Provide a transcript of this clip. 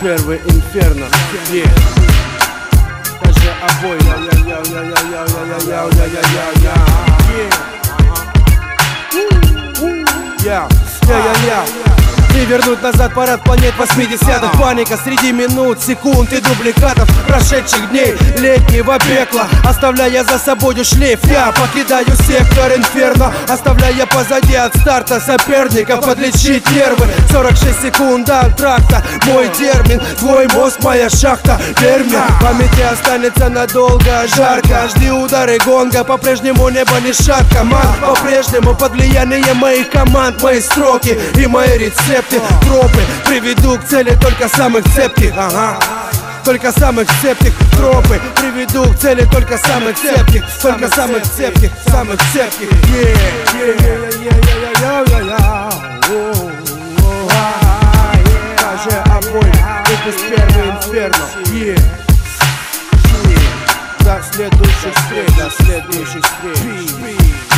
первый инферно yeah. Скажи обои Yeah, вернуть назад парад планет 80-х Паника среди минут, секунд и дубликатов Прошедших дней летнего пекла. Оставляя за собой шлейф Я покидаю сектор инферно. Оставляя позади от старта соперника Подлечить нервы. 46 секунд до антракта. Мой термин, твой мозг, моя шахта. В памяти останется надолго Жарко, жди удары гонга. По-прежнему небо не шатко Ман, по-прежнему под влиянием моих команд. Мои строки и мои рецепты Тропы приведу к цели только самых цепких Ага только самых цепких тропы Приведу к цели только самых цепких Только самых цепких, самых цепких Скажи обоим, выпуск первый инферно До следующих встреч, до следующих встреч